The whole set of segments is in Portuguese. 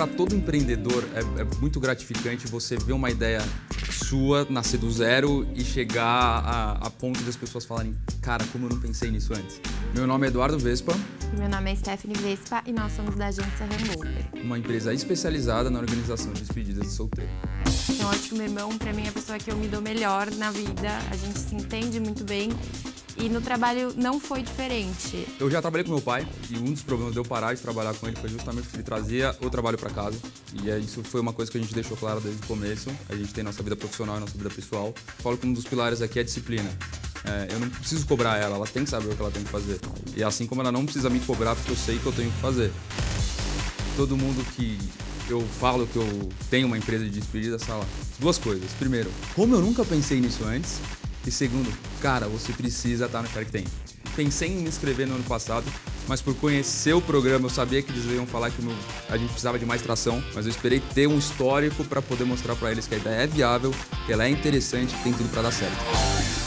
para todo empreendedor é, é, muito gratificante você ver uma ideia sua nascer do zero e chegar a, a ponto das pessoas falarem, cara, como eu não pensei nisso antes. Meu nome é Eduardo Vespa. Meu nome é Stephanie Vespa e nós somos da agência Hangover. Uma empresa especializada na organização de despedidas de solteiro. Então, acho que meu irmão, para mim, é a pessoa que eu me dou melhor na vida. A gente se entende muito bem e no trabalho não foi diferente. Eu já trabalhei com meu pai e um dos problemas de eu parar de trabalhar com ele foi justamente que ele trazia o trabalho para casa. E isso foi uma coisa que a gente deixou claro desde o começo. A gente tem nossa vida profissional e nossa vida pessoal. Falo que um dos pilares aqui é a disciplina. É, eu não preciso cobrar ela, ela tem que saber o que ela tem que fazer. E assim como ela não precisa me cobrar porque eu sei que eu tenho que fazer. Todo mundo que eu falo que eu tenho uma empresa de despedida, fala duas coisas. Primeiro, como eu nunca pensei nisso antes, e segundo, cara, você precisa estar no Shark Tank. Pensei em me inscrever no ano passado, mas por conhecer o programa, eu sabia que eles iam falar que a gente precisava de mais tração, mas eu esperei ter um histórico para poder mostrar para eles que a ideia é viável, que ela é interessante, que tem tudo para dar certo.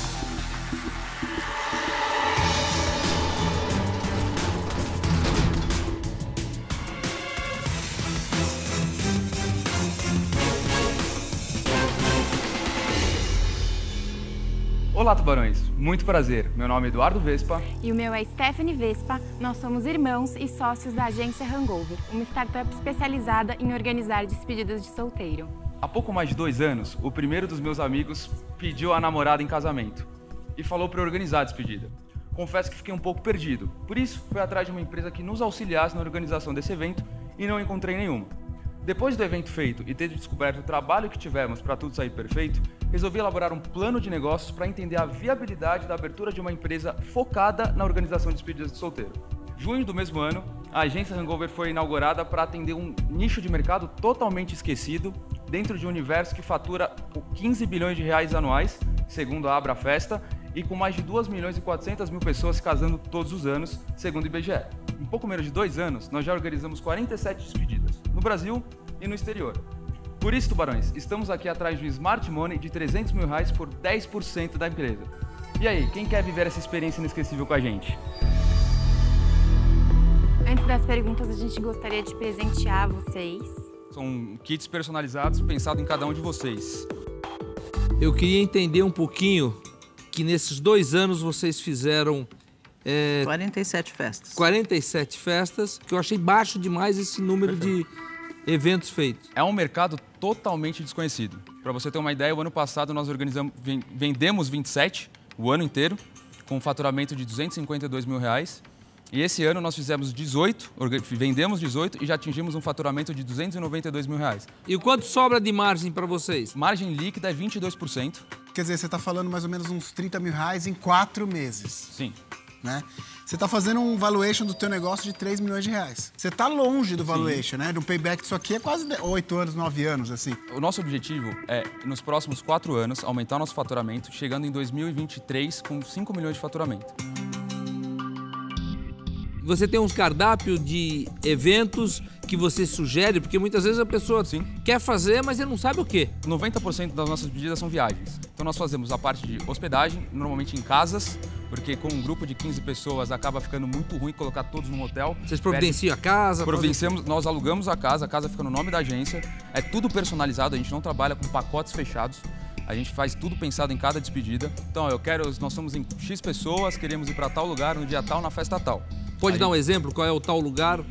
Olá, tubarões! Muito prazer. Meu nome é Eduardo Vespa. E o meu é Stephanie Vespa. Nós somos irmãos e sócios da agência Hangover, uma startup especializada em organizar despedidas de solteiro. Há pouco mais de dois anos, o primeiro dos meus amigos pediu a namorada em casamento e falou para organizar a despedida. Confesso que fiquei um pouco perdido, por isso fui atrás de uma empresa que nos auxiliasse na organização desse evento e não encontrei nenhuma. Depois do evento feito e ter descoberto o trabalho que tivemos para tudo sair perfeito, resolvi elaborar um plano de negócios para entender a viabilidade da abertura de uma empresa focada na organização de despedidas de solteiro. Junho do mesmo ano, a agência Hangover foi inaugurada para atender um nicho de mercado totalmente esquecido dentro de um universo que fatura 15 bilhões de reais anuais, segundo a Abra Festa, e com mais de 2 milhões e 400 mil pessoas casando todos os anos, segundo o IBGE. Em pouco menos de dois anos, nós já organizamos 47 despedidas, no Brasil e no exterior. Por isso, tubarões, estamos aqui atrás de um smart money de 300 mil reais por 10% da empresa. E aí, quem quer viver essa experiência inesquecível com a gente? Antes das perguntas, a gente gostaria de presentear vocês. São kits personalizados pensados em cada um de vocês. Eu queria entender um pouquinho que nesses dois anos vocês fizeram é, 47 festas. 47 festas, que eu achei baixo demais esse número Perfeito. de eventos feitos. É um mercado totalmente desconhecido. Para você ter uma ideia, o ano passado nós organizamos, vendemos 27 o ano inteiro, com um faturamento de 252 mil reais. E esse ano nós fizemos 18, vendemos 18 e já atingimos um faturamento de 292 mil reais. E quanto sobra de margem para vocês? Margem líquida é 22%. Quer dizer, você está falando mais ou menos uns 30 mil reais em quatro meses. Sim. Né? Você está fazendo um valuation do teu negócio de 3 milhões de reais. Você está longe do valuation, Sim. né? Do payback disso aqui é quase 8 anos, 9 anos, assim. O nosso objetivo é, nos próximos 4 anos, aumentar nosso faturamento, chegando em 2023 com 5 milhões de faturamento. Você tem uns cardápios de eventos que você sugere, porque muitas vezes a pessoa Sim. quer fazer, mas ele não sabe o quê. 90% das nossas pedidas são viagens. Então nós fazemos a parte de hospedagem, normalmente em casas, porque com um grupo de 15 pessoas acaba ficando muito ruim colocar todos num hotel. Vocês providenciam a casa? Providenciamos, fazem... nós alugamos a casa, a casa fica no nome da agência, é tudo personalizado, a gente não trabalha com pacotes fechados. A gente faz tudo pensado em cada despedida. Então, eu quero, nós somos em X pessoas, queremos ir para tal lugar, no dia tal, na festa tal. Pode dar um exemplo? Qual é o tal lugar?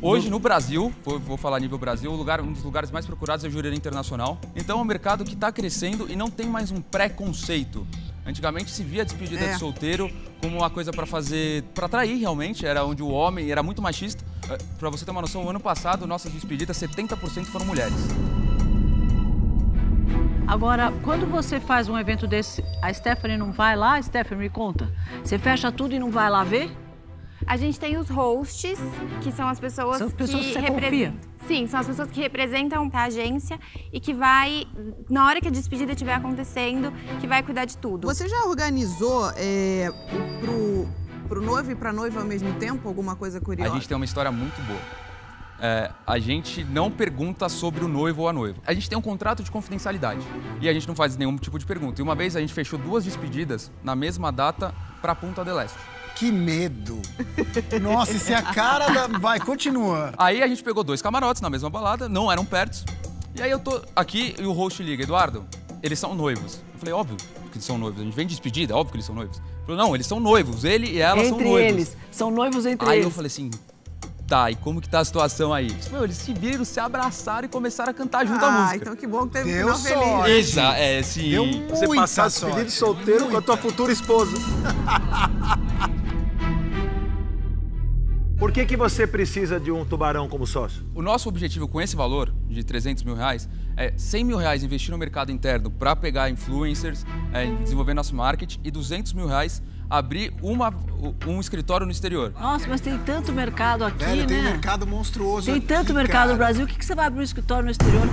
Hoje, no Brasil, vou, vou falar nível Brasil, lugar, um dos lugares mais procurados é a Jurerê Internacional. Então, é um mercado que está crescendo e não tem mais um preconceito. Antigamente se via a despedida é. de solteiro como uma coisa para fazer, para atrair realmente, era onde o homem era muito machista. Eh, para você ter uma noção, o ano passado nossas despedidas 70% foram mulheres. Agora, quando você faz um evento desse, a Stephanie não vai lá? Stephanie, me conta. Você fecha tudo e não vai lá ver? A gente tem os hosts, que são as pessoas, são as pessoas que, que representam. Sim, são as pessoas que representam a agência e que vai, na hora que a despedida estiver acontecendo, que vai cuidar de tudo. Você já organizou é, pro, pro noivo e pra noiva ao mesmo tempo alguma coisa curiosa? A gente tem uma história muito boa. É, a gente não pergunta sobre o noivo ou a noiva. A gente tem um contrato de confidencialidade e a gente não faz nenhum tipo de pergunta. E uma vez a gente fechou duas despedidas na mesma data para Punta del Este. Que medo. Nossa, isso é a cara da... Vai, continua. Aí a gente pegou dois camarotes na mesma balada, não eram perto. E aí eu tô aqui e o host liga, Eduardo, eles são noivos. Eu falei, óbvio que eles são noivos. A gente vem de despedida, óbvio que eles são noivos. Ele falou, não, eles são noivos, ele e ela são Entre noivos. eles. São noivos entre Aí eles. eu falei assim, tá, e como que tá a situação aí? Meu, eles se viram, se abraçaram e começaram a cantar junto a Ah, música. então que bom que teve um Deu final sorte. feliz. Exa, é, sim. Deu Você passar sorte. despedido solteiro com a tua futura esposa. Por que, que você precisa de um tubarão como sócio? O nosso objetivo com esse valor de 300 mil reais é 100 mil reais investir no mercado interno para pegar influencers, é, desenvolver nosso marketing e 200 mil reais abrir uma, um escritório no exterior. Nossa, mas tem tanto mercado aqui, Velho, tem né? mercado monstruoso Tem aqui, tanto mercado cara. no Brasil. O que, que você vai abrir um escritório no exterior?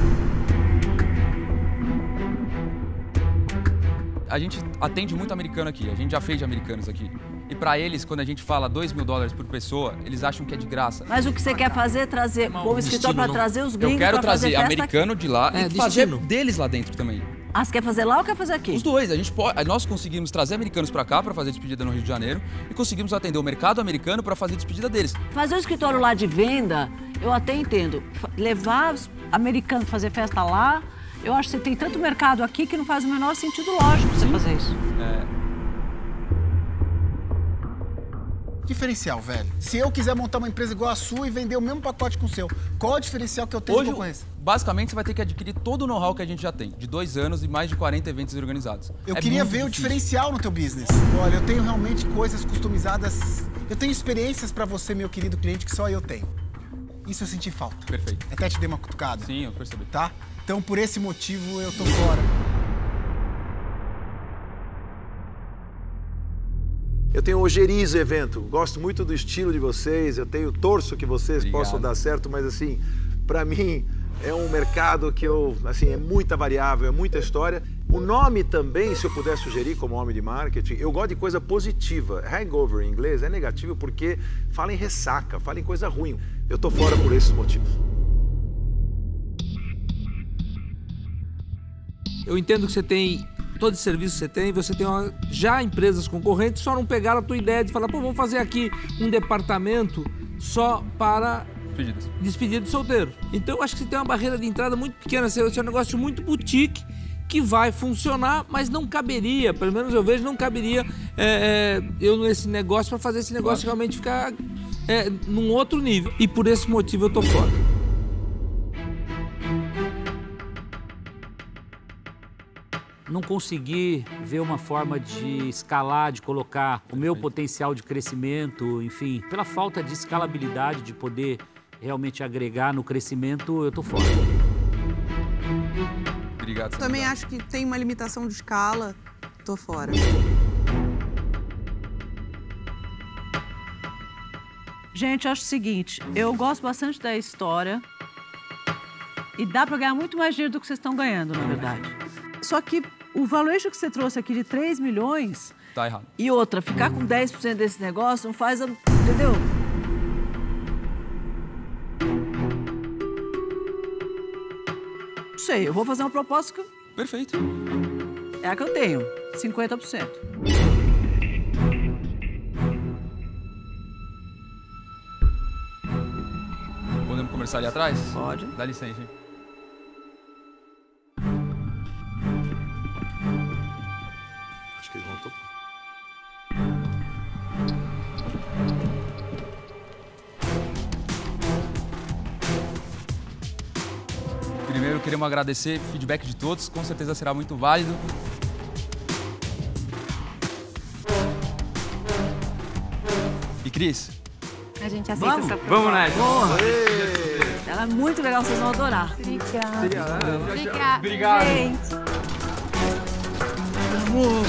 A gente atende muito americano aqui, a gente já fez de americanos aqui. E para eles, quando a gente fala 2 mil dólares por pessoa, eles acham que é de graça. Mas o que você quer fazer é trazer como escritório para trazer os gringos Eu quero pra fazer trazer festa americano de lá É, e fazer destino. deles lá dentro também. Ah, você quer fazer lá ou quer fazer aqui? Os dois, a gente pode, nós conseguimos trazer americanos para cá para fazer despedida no Rio de Janeiro e conseguimos atender o mercado americano para fazer despedida deles. Fazer um escritório lá de venda, eu até entendo. Levar os americanos pra fazer festa lá, eu acho que você tem tanto mercado aqui que não faz o menor sentido lógico você fazer isso. Diferencial, velho. Se eu quiser montar uma empresa igual a sua e vender o mesmo pacote com o seu, qual é o diferencial que eu tenho de Hoje, concorrência? basicamente, você vai ter que adquirir todo o know-how que a gente já tem, de dois anos e mais de 40 eventos organizados. Eu É queria ver o difícil. diferencial no teu business. Olha, eu tenho realmente coisas customizadas. Eu tenho experiências pra você, meu querido cliente, que só eu tenho. Isso eu senti falta. Perfeito. Até te dei uma cutucada. Sim, eu percebi. Tá? Então, por esse motivo, eu tô fora. Eu tenho ojeriza evento, gosto muito do estilo de vocês, eu tenho torço que vocês Obrigado. possam dar certo, mas assim, pra mim é um mercado que eu, assim, é muita variável, é muita história. O nome também, se eu puder sugerir como homem de marketing, eu gosto de coisa positiva. Hangover em inglês é negativo porque fala em ressaca, fala em coisa ruim. Eu tô fora por esses motivos. Eu entendo que você tem todo esse serviço que você tem, você tem uma- já empresas concorrentes, só não pegaram a tua ideia de falar, pô, vamos fazer aqui um departamento só para Despedidas. despedida de solteiro. Então eu acho que você tem uma barreira de entrada muito pequena, esse é um negócio muito boutique que vai funcionar, mas não caberia, pelo menos eu vejo, não caberia é, é, eu nesse negócio para fazer esse negócio realmente ficar é, num outro nível. E por esse motivo eu tô fora. Não consegui ver uma forma de escalar, de colocar o meu potencial de crescimento, enfim, pela falta de escalabilidade, de poder realmente agregar no crescimento, eu tô fora. Obrigado. Também Sandra. acho que tem uma limitação de escala. Tô fora. Gente, eu acho o seguinte, eu gosto bastante da história e dá para ganhar muito mais dinheiro do que vocês estão ganhando, na verdade. Só que o valuation que você trouxe aqui de 3 milhões Tá errado. e outra, ficar com 10% desse negócio não faz, a- entendeu? Não sei, eu vou fazer uma proposta que Perfeito. é a que eu tenho, 50%. Podemos conversar ali atrás? Pode. Dá licença, hein? Primeiro, queremos agradecer o feedback de todos, com certeza será muito válido. E Cris, A gente aceita Vamos? essa proposta. vamos nessa. Ela é muito legal, vocês vão adorar. Obrigada. Obrigada. Obrigado. Gente. Amor,